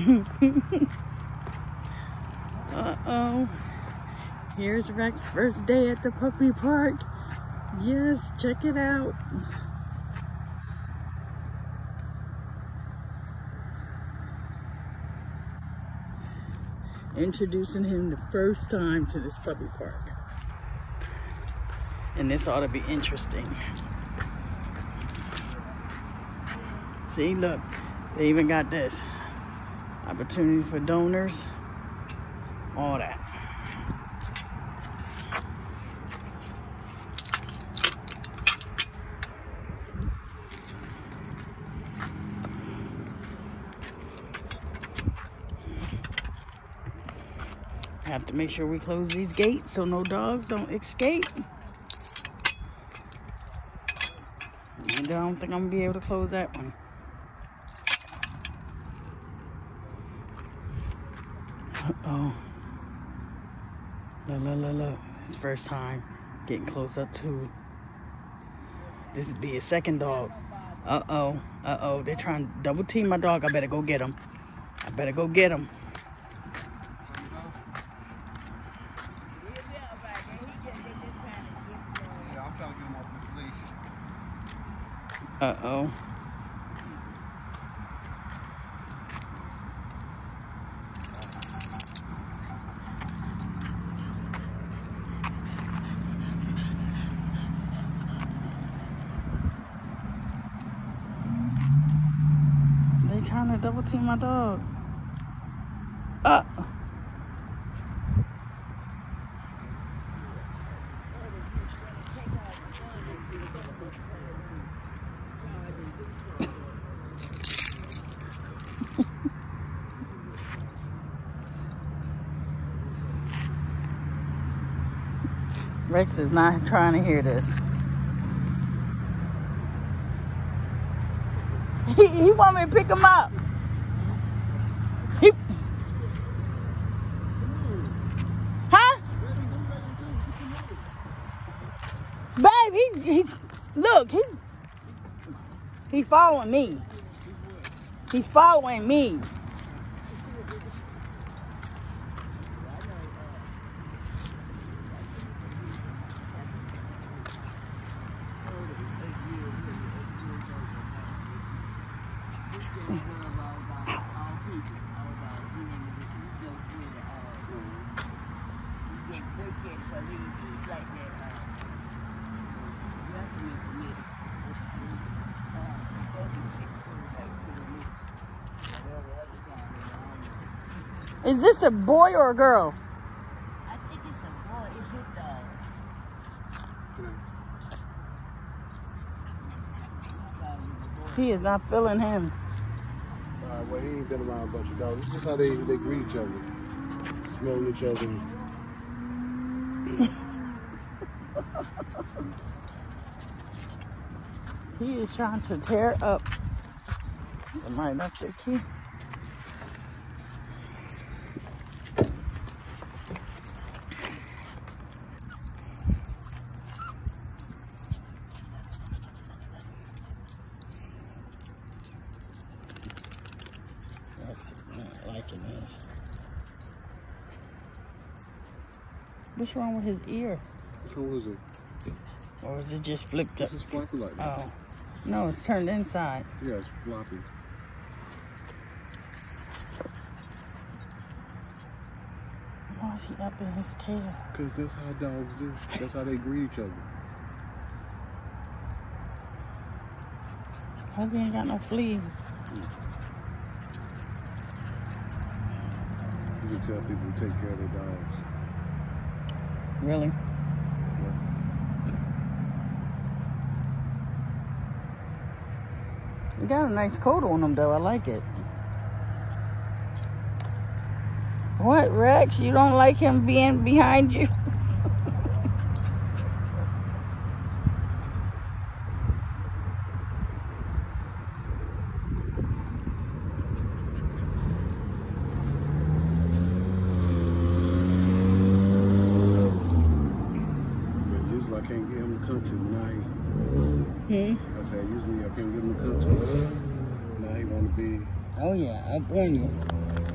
Uh-oh. Here's Rex's first day at the puppy park. Yes, check it out. Introducing him the first time to this puppy park. And this ought to be interesting. See, look, they even got this. Opportunity for donors, all that. Have to make sure we close these gates so no dogs don't escape. And I don't think I'm gonna be able to close that one. Uh-oh. Look, look, look, look. It's first time getting close up to this would be a second dog. Uh-oh. Uh-oh. They're trying to double team my dog. I better go get him. I better go get him. Uh-oh. Trying to double team my dog. Uh. Rex is not trying to hear this. He, he want me to pick him up. He, huh? Babe, he, he, look, he, he following me. He's following me. Is this a boy or a girl? I think it's a boy. Dog. He is not feeling him. Uh, well, he ain't been around a bunch of dogs. It's just how they, they greet each other. Smelling each other. He is trying to tear up. Somebody left key. That's not liking this. What's wrong with his ear? Which one was it? Or is it just flipped up? Is floppy like that. Oh. No, it's turned inside. Yeah, it's floppy. Why is he up in his tail? Because that's how dogs do. That's how they greet each other. Hope he ain't got no fleas. You can tell people to take care of their dogs. Really? You got a nice coat on him though. I like it. What, Rex? You don't like him being behind you? But usually I can't get him to come to me. Now he, Hmm? I said usually I can't get him to come to me. Now he want to be. Oh yeah, I warn you.